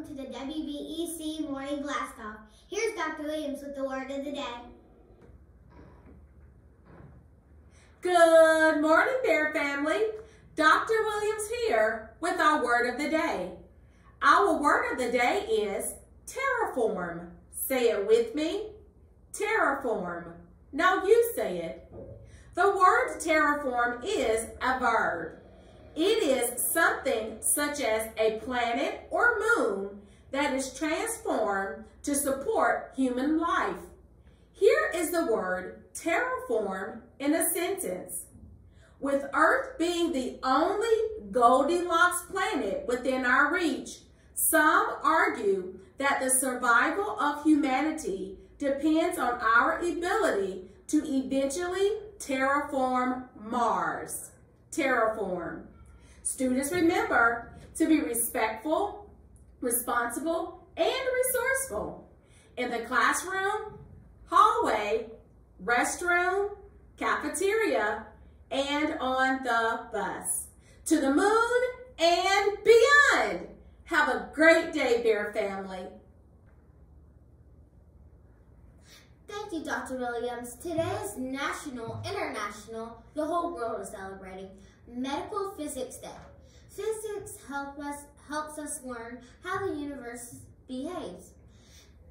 Welcome to the WBEC Morning Blast Off. Here's Dr. Williams with the word of the day. Good morning, Bear family. Dr. Williams here with our word of the day. Our word of the day is terraform. Say it with me. Terraform. Now you say it. The word terraform is a verb. It is something such as a planet or moon that is transformed to support human life. Here is the word terraform in a sentence. With Earth being the only Goldilocks planet within our reach, some argue that the survival of humanity depends on our ability to eventually terraform Mars. Terraform. Students remember to be respectful, responsible, and resourceful in the classroom, hallway, restroom, cafeteria, and on the bus. To the moon and beyond. Have a great day, Bear family. Thank you, Dr. Williams. Today is National, International, the whole world is celebrating Medical Physics Day. Physics help us, helps us learn how the universe behaves.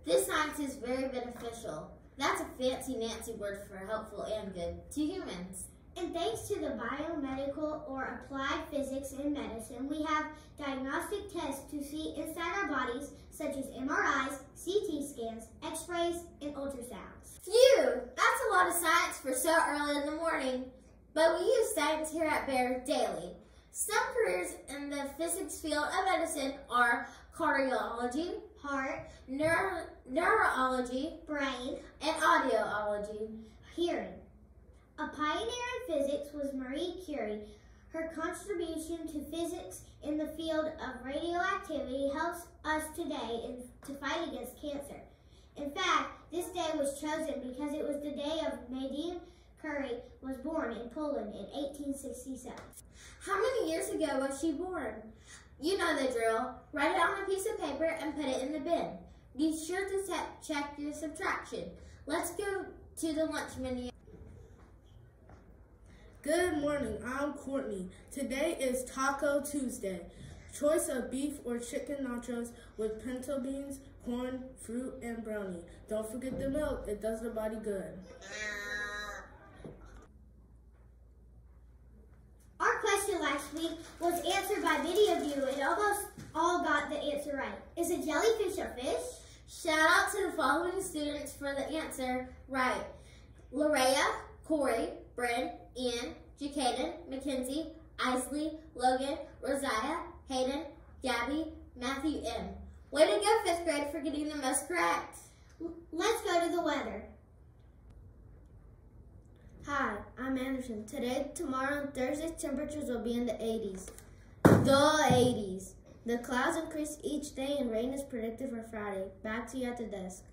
This science is very beneficial. That's a fancy Nancy word for helpful and good to humans. And thanks to the biomedical or applied physics in medicine, we have diagnostic tests to see inside our bodies, such as MRIs, CT scans, x-rays, and ultrasounds. Phew! That's a lot of science for so early in the morning. But we use science here at Bear daily. Some careers in the physics field of medicine are cardiology, heart, neuro neurology, brain, and audiology, hearing. A pioneer in physics was Marie Curie. Her contribution to physics in the field of radioactivity helps us today in, to fight against cancer. In fact, this day was chosen because it was the day of Madame Curie was born in Poland in 1867. How many years ago was she born? You know the drill. Write it on a piece of paper and put it in the bin. Be sure to check your subtraction. Let's go to the lunch menu. Good morning, I'm Courtney. Today is Taco Tuesday. Choice of beef or chicken nachos with pinto beans, corn, fruit, and brownie. Don't forget the milk, it does the body good. Uh, Our question last week was answered by many of you and almost all got the answer right. Is a jellyfish a fish? Shout out to the following students for the answer right. Larea, Corey, Bryn, Ian, Jacaden, Mackenzie, Isley, Logan, Rosiah, Hayden, Gabby, Matthew M. Way to go, fifth grade, for getting the most correct. Let's go to the weather. I'm Anderson. Today, tomorrow, and Thursday, temperatures will be in the 80s. The 80s. The clouds increase each day and rain is predicted for Friday. Back to you at the desk.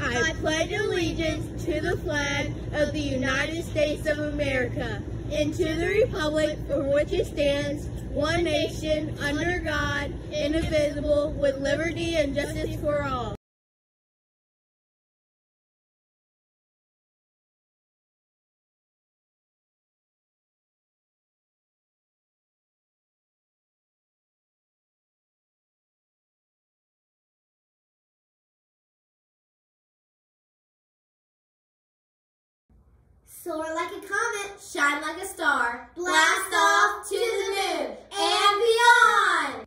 I pledge allegiance to the flag of the United States of America and to the republic for which it stands, one nation, under God, indivisible, with liberty and justice for all. Soar like a comet, shine like a star, blast off to the moon and beyond!